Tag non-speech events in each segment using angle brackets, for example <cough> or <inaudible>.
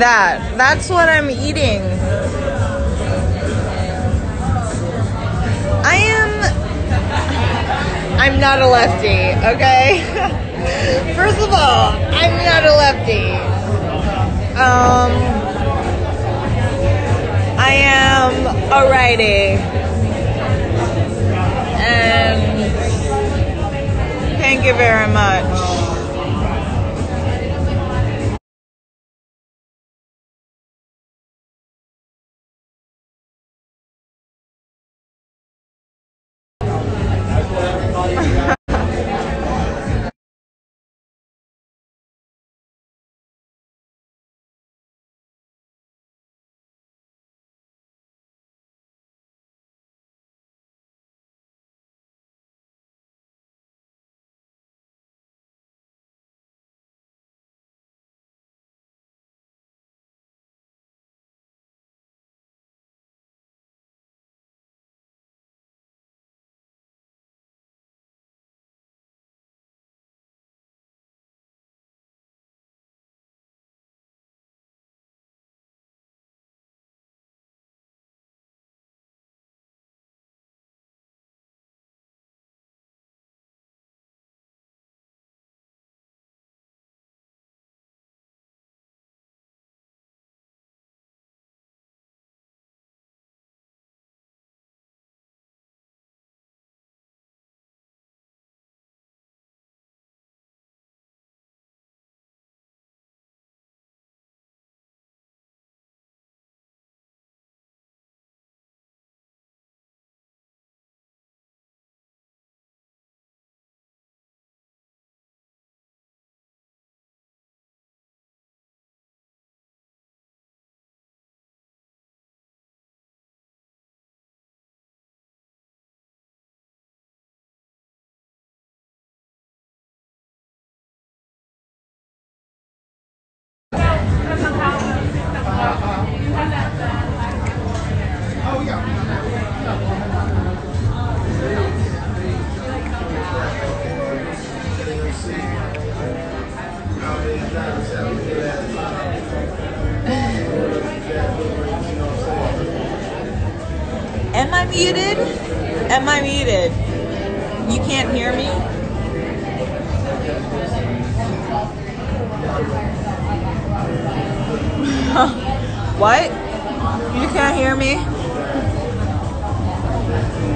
That. That's what I'm eating. I am. I'm not a lefty, okay? <laughs> First of all, I'm not a lefty. Um, I am a righty. And thank you very much. I muted? You can't hear me? <laughs> what? You can't hear me?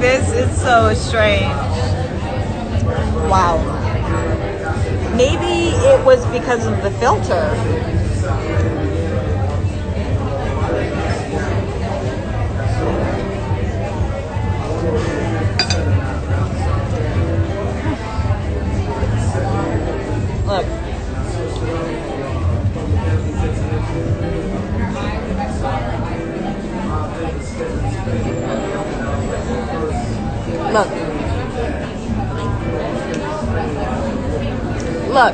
This is so strange. Wow. Maybe it was because of the filter. Look. Look.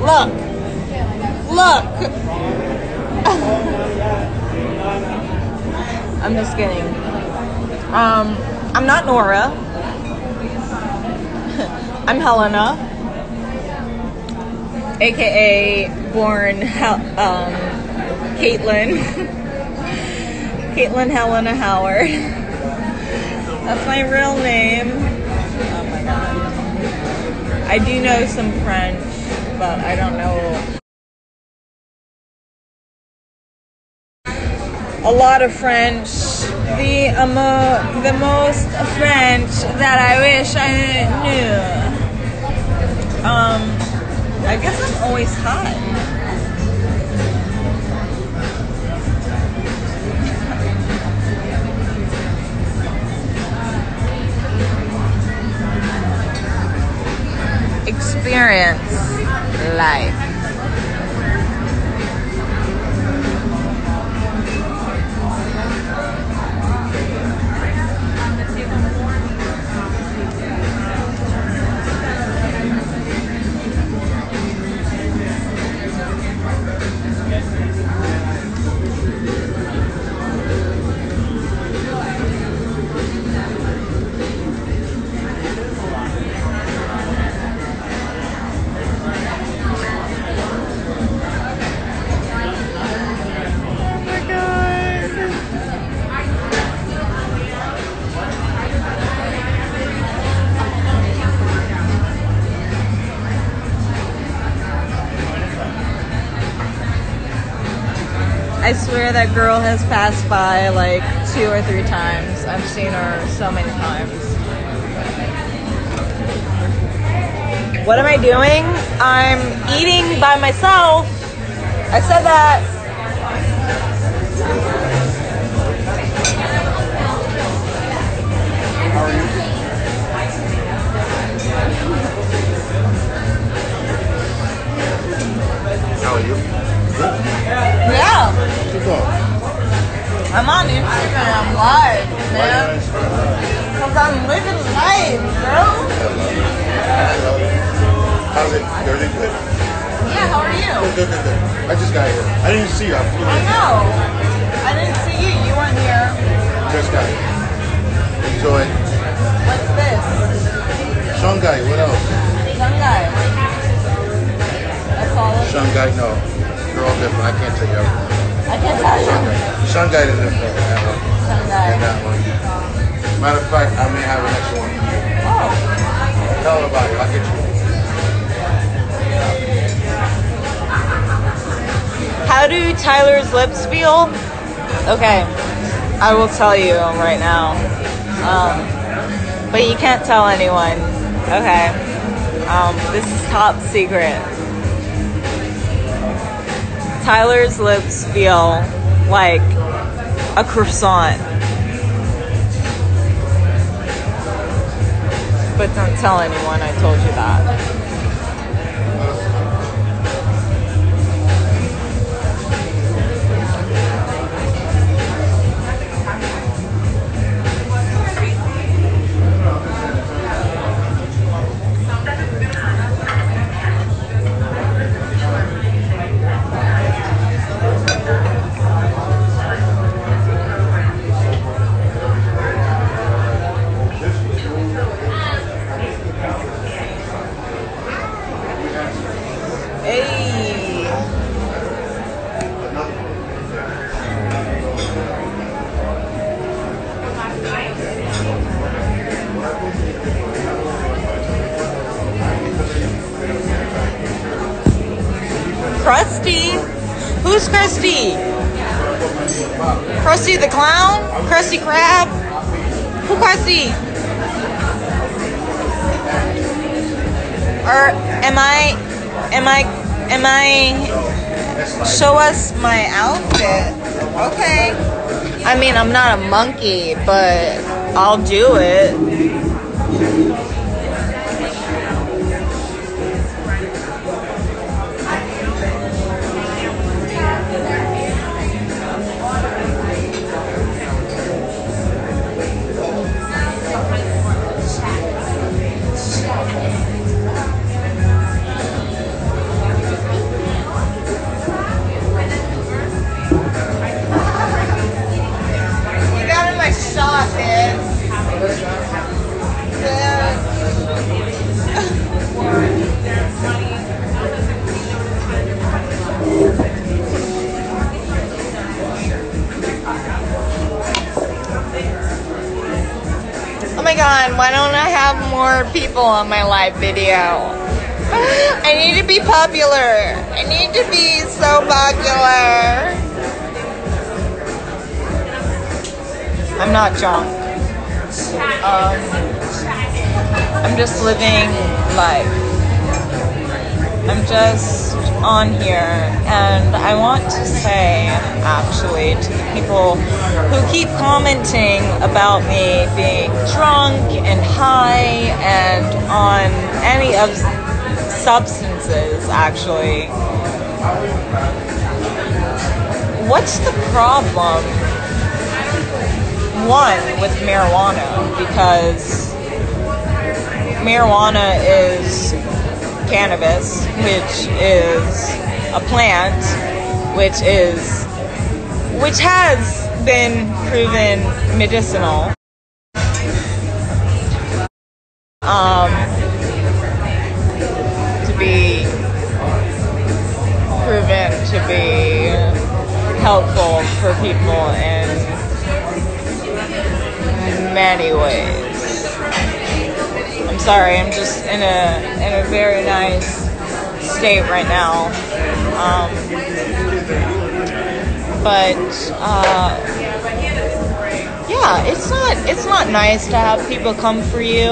Look. Look. <laughs> I'm just kidding. Um, I'm not Nora. <laughs> I'm Helena, aka born Hel- um, Caitlin. <laughs> Caitlin Helena Howard. That's my real name. Oh my god. I do know some French, but I don't know a lot of French. The amo- the most French that I wish I knew. Um, I guess I'm always hot. Experience life. That girl has passed by like two or three times. I've seen her so many times. What am I doing? I'm eating by myself. I said that. How are you? How are you? Yeah, What's up? I'm on Instagram I'm live, man. Cause I'm living life, bro. How's it? Everything good? Yeah, how are you? Good, good, good. I just got here. I didn't see you. I I know. I didn't see you. You weren't here. Just got here. Enjoy. What's this? Shanghai, what else? Shanghai. That's all. Shanghai, no. They're all different. I can't tell you everything. I can't tell you. Shanghai is. That one. Shanghai. And that one. Matter of fact, I may have an extra one. Oh. Tell her about it. I'll get you one. How do Tyler's lips feel? Okay, I will tell you right now. Um, but you can't tell anyone. Okay. Um, this is top secret. Tyler's lips feel like a croissant. But don't tell anyone I told you that. Who's Krusty? Krusty the Clown? Krusty Krab? Who Krusty? Or am I, am I, am I, show us my outfit? Okay. I mean, I'm not a monkey, but I'll do it. God, why don't I have more people on my live video? <gasps> I need to be popular. I need to be so popular. I'm not drunk. Um, I'm just living life. I'm just on here, and I want to say, actually, to the people who keep commenting about me being drunk and high and on any of substances, actually. What's the problem? one with marijuana because marijuana is cannabis, which is a plant, which is which has been proven medicinal. Um, to be proven to be helpful for people in many ways. Sorry, I'm just in a in a very nice state right now. Um, but uh, yeah, it's not it's not nice to have people come for you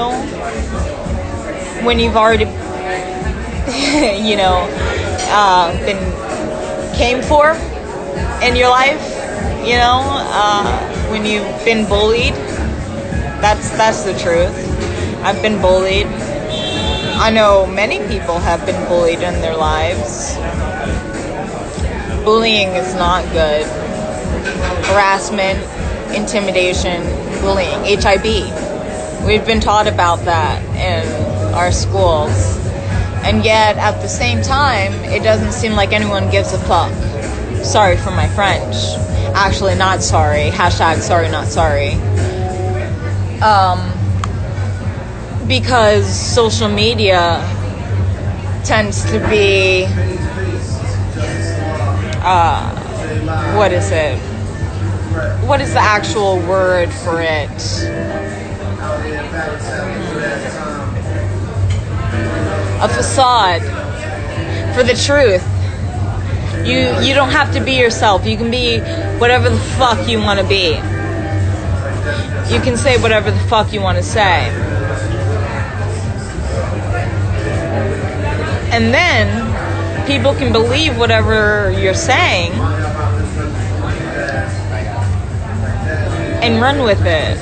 when you've already <laughs> you know uh, been came for in your life. You know, uh, when you've been bullied. That's that's the truth. I've been bullied. I know many people have been bullied in their lives. Bullying is not good. Harassment, intimidation, bullying, HIB. We've been taught about that in our schools. And yet, at the same time, it doesn't seem like anyone gives a fuck. Sorry for my French. Actually, not sorry. Hashtag sorry, not sorry. Um, because social media tends to be uh, what is it? What is the actual word for it? A facade for the truth. You you don't have to be yourself. You can be whatever the fuck you want to be. You can say whatever the fuck you want to say. And then people can believe whatever you're saying and run with it.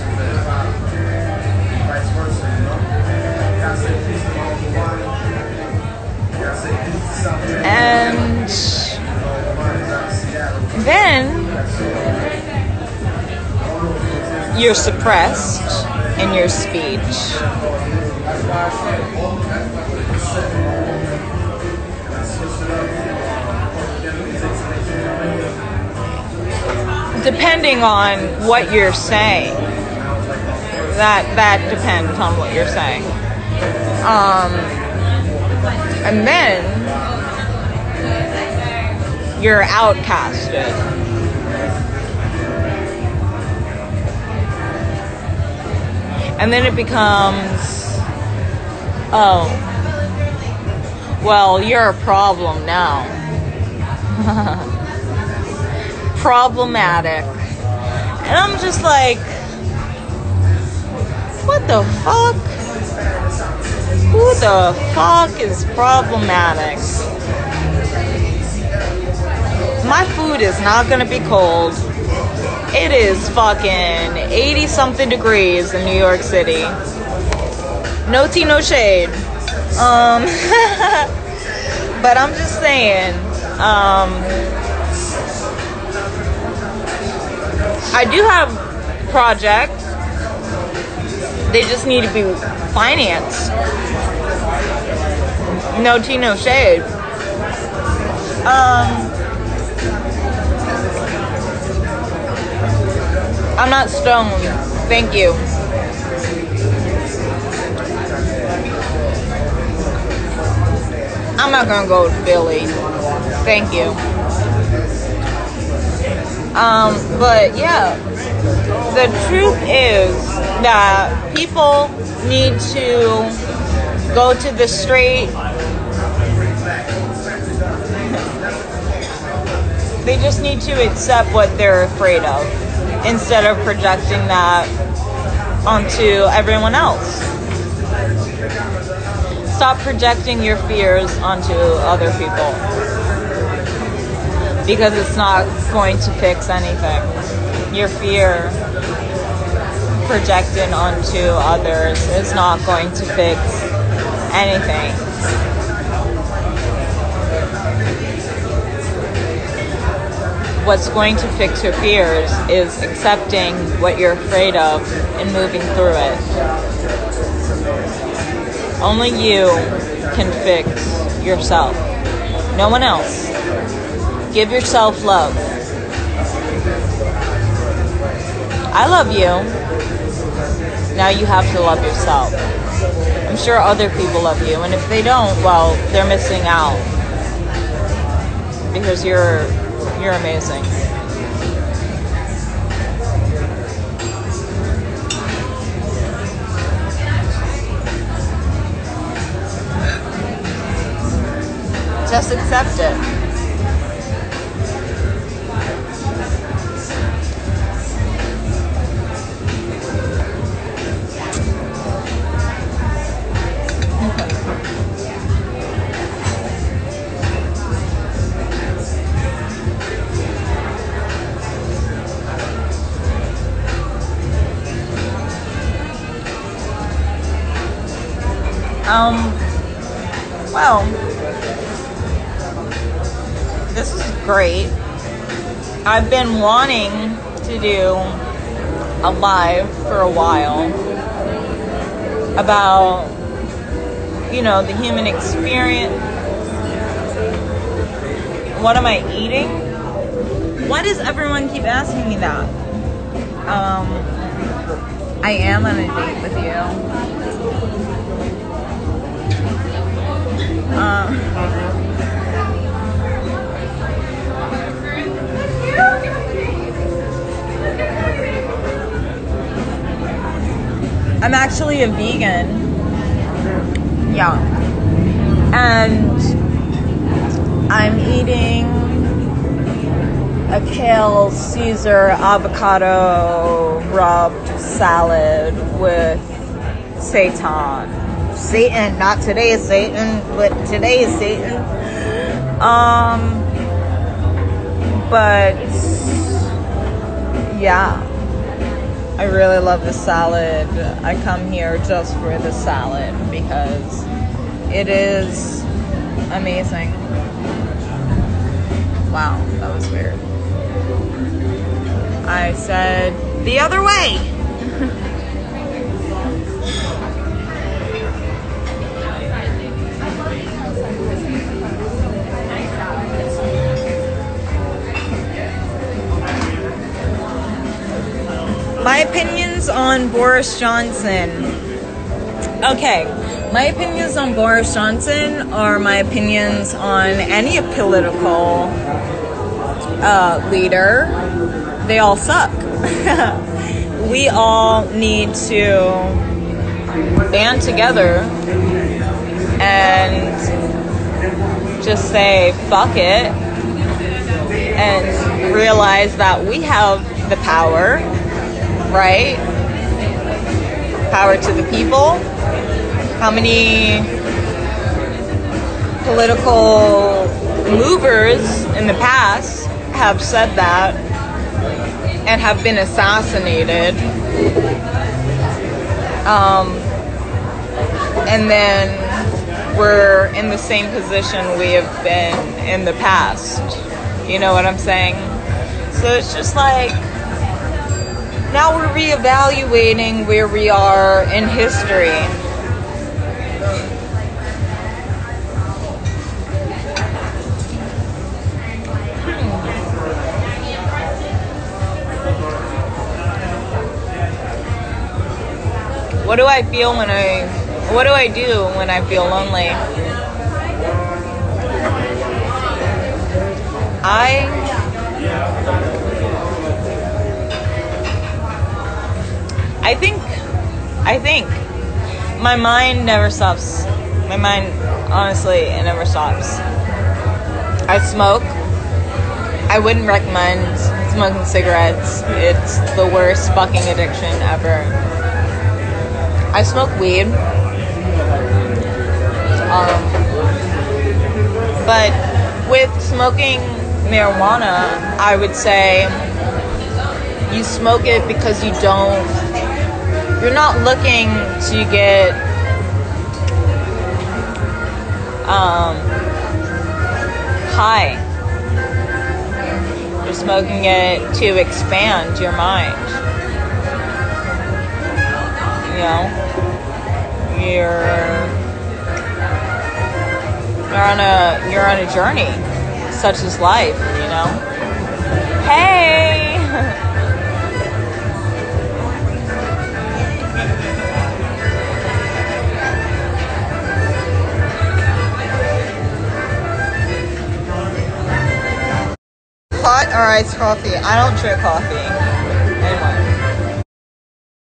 And then you're suppressed in your speech. Depending on what you're saying, that that depends on what you're saying. Um, and then you're outcasted. And then it becomes, oh, well, you're a problem now. <laughs> Problematic. And I'm just like, what the fuck? Who the fuck is problematic? My food is not gonna be cold. It is fucking 80 something degrees in New York City. No tea, no shade. Um, <laughs> but I'm just saying, um, I do have projects. They just need to be financed. No tea, no shade. Um, I'm not stoned. Thank you. I'm not gonna go to Philly. Thank you. Um, but yeah, the truth is that people need to go to the straight. They just need to accept what they're afraid of instead of projecting that onto everyone else. Stop projecting your fears onto other people because it's not going to fix anything. Your fear projected onto others is not going to fix anything. What's going to fix your fears is accepting what you're afraid of and moving through it. Only you can fix yourself. No one else. Give yourself love. I love you. Now you have to love yourself. I'm sure other people love you, and if they don't, well, they're missing out. Because you're you're amazing. Just accept it. Um, well, this is great. I've been wanting to do a live for a while about, you know, the human experience. What am I eating? Why does everyone keep asking me that? Um, I am on a date with you. Uh, I'm actually a vegan. Yeah. And I'm eating a kale Caesar avocado rubbed salad with seitan. Satan, not today is Satan, but today is Satan. Um, but yeah, I really love the salad. I come here just for the salad because it is amazing. Wow, that was weird. I said the other way. <laughs> My opinions on Boris Johnson. Okay, my opinions on Boris Johnson are my opinions on any political uh, leader. They all suck. <laughs> we all need to band together and just say fuck it and realize that we have the power, right? Power to the people. How many political movers in the past have said that and have been assassinated? Um, and then we're in the same position we have been in the past. You know what I'm saying? So it's just like now we're reevaluating where we are in history. What do I feel when I what do I do when I feel lonely? I I think I think my mind never stops. My mind honestly it never stops. I smoke. I wouldn't recommend smoking cigarettes. It's the worst fucking addiction ever. I smoke weed. Um, but with smoking marijuana, I would say you smoke it because you don't, you're not looking to get um, high. You're smoking it to expand your mind. You know, you're you're on a you're on a journey, such as life. You know. Hey. <laughs> Hot or iced coffee? I don't drink coffee.